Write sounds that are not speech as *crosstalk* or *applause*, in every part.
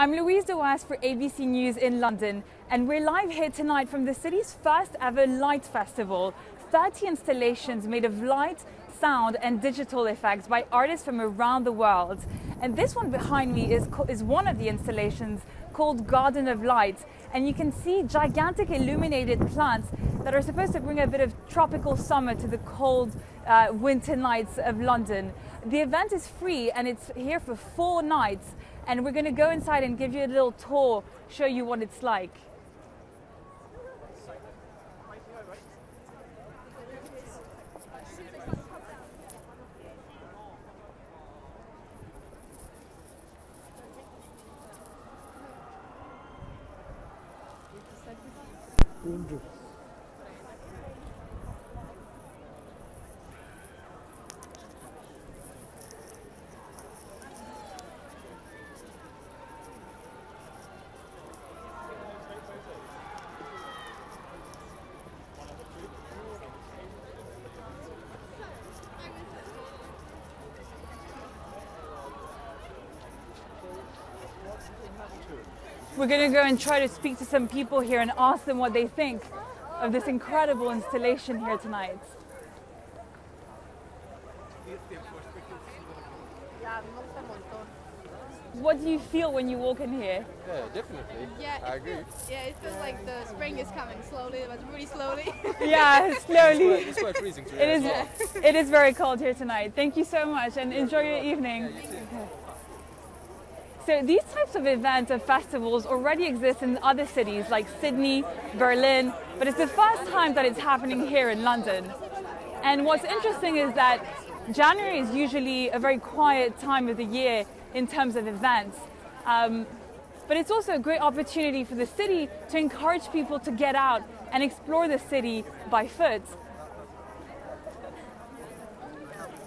I'm Louise Dewast for ABC News in London, and we're live here tonight from the city's first ever light festival. 30 installations made of light, sound, and digital effects by artists from around the world. And this one behind me is, is one of the installations called Garden of Light. And you can see gigantic illuminated plants that are supposed to bring a bit of tropical summer to the cold uh, winter nights of London. The event is free and it's here for four nights and we're going to go inside and give you a little tour, show you what it's like. We're going to go and try to speak to some people here and ask them what they think of this incredible installation here tonight. What do you feel when you walk in here? Yeah, definitely. Yeah, I agree. yeah, it feels like the spring is coming slowly, but really slowly. *laughs* yeah, *laughs* slowly. It's quite, freezing *laughs* today. It is. Well. It is very cold here tonight. Thank you so much, and enjoy your evening. So these types of events and festivals already exist in other cities like Sydney, Berlin, but it's the first time that it's happening here in London. And what's interesting is that January is usually a very quiet time of the year in terms of events. Um, but it's also a great opportunity for the city to encourage people to get out and explore the city by foot.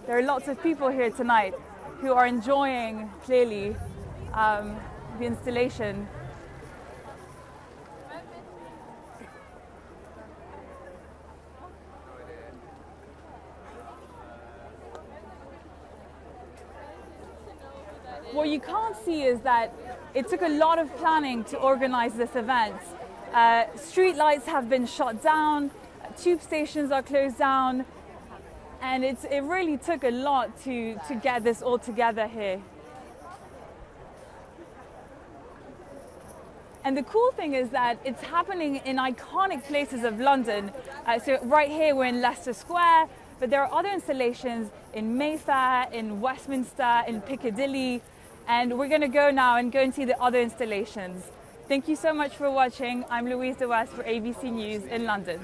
There are lots of people here tonight who are enjoying clearly um, the installation. What you can't see is that it took a lot of planning to organize this event. Uh, street lights have been shut down, tube stations are closed down, and it really took a lot to, to get this all together here. And the cool thing is that it's happening in iconic places of London. Uh, so right here we're in Leicester Square, but there are other installations in Mayfair, in Westminster, in Piccadilly, and we're going to go now and go and see the other installations. Thank you so much for watching. I'm Louise Dewast for ABC News in London.